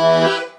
Música